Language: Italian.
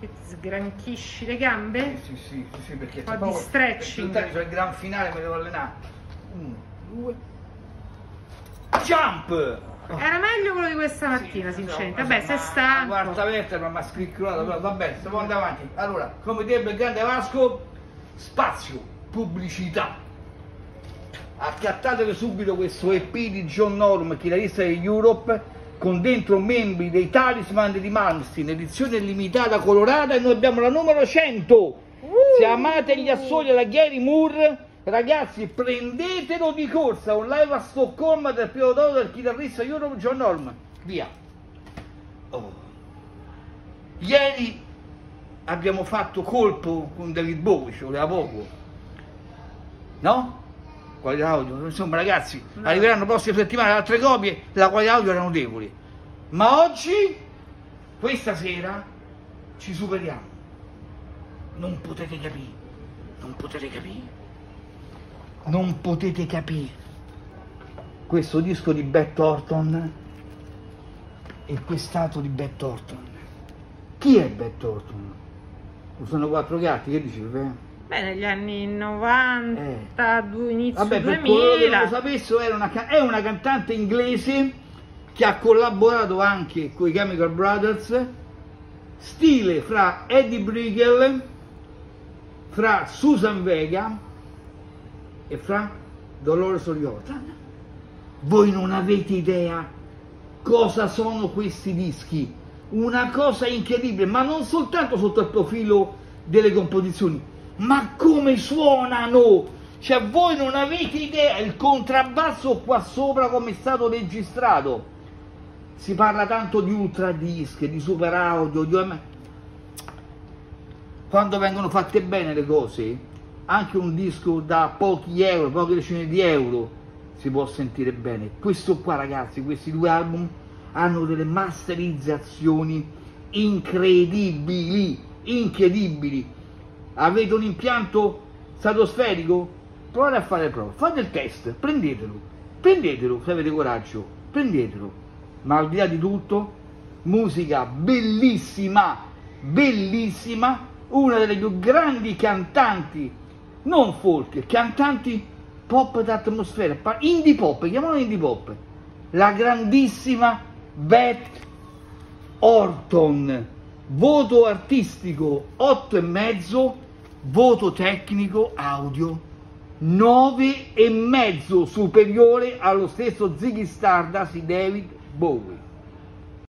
Che ti sgranchisci le gambe? Sì, sì, sì, sì, perché Un po' di stretching. per il gran finale mi devo allenare. Uno, due. Jump! Era meglio quello di questa mattina, Sì, sinceramente. Vabbè, ma- sei stanco. quarta vertebra mi ha scricchiolato, però va bene, stiamo andando avanti. Allora, come direbbe il grande Vasco, spazio, pubblicità. Accattatevi subito questo EP di John Norm, chitarrista di Europe, con dentro membri dei Talisman di Malmsteen, edizione limitata colorata e noi abbiamo la numero 100. Se amate gli assoli alla Gary Moore, ragazzi, prendetelo di corsa, un live a Stoccolma del primo dono del chitarrista Europe John Norm. Via. Oh. Ieri abbiamo fatto colpo con David Bowie, ci voleva poco. No? Qualità audio, insomma ragazzi, No. arriveranno prossime settimane altre copie, la qualità audio era notevole. Ma oggi, questa sera, ci superiamo. Non potete capire, non potete capire, non potete capire. Questo disco di Beth Thornton e quest'altro di Beth Thornton. Chi è Beth Thornton? Sono quattro gatti, che dici? Pepe? Beh, negli anni 90, due- inizio Eh. Vabbè, per coloro che non 2000. lo sapessero, era una è una cantante inglese che ha collaborato anche con i Chemical Brothers, stile fra Eddie Briegel, fra Susan Vega e fra Dolores O'Riordan. Voi non avete idea cosa sono questi dischi, una cosa incredibile, ma non soltanto sotto il profilo delle composizioni, ma come suonano! Cioè voi non avete idea il contrabbasso qua sopra come è stato registrato. Si parla tanto di ultra disc, di super audio, di... quando vengono fatte bene le cose, anche un disco da pochi euro, poche decine di euro, si può sentire bene. Questo qua, ragazzi, questi due album hanno delle masterizzazioni incredibili, incredibili. Avete un impianto stratosferico? Provate a fare le prove, fate il test, prendetelo, prendetelo se avete coraggio, prendetelo. Ma al di là di tutto, musica bellissima, bellissima, una delle più grandi cantanti, non folk, cantanti pop d'atmosfera, indie pop, chiamano indie pop, la grandissima Beth Orton, voto artistico 8 e mezzo, voto tecnico audio 9 e mezzo superiore allo stesso Ziggy Stardust di David Bowie.